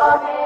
Amen.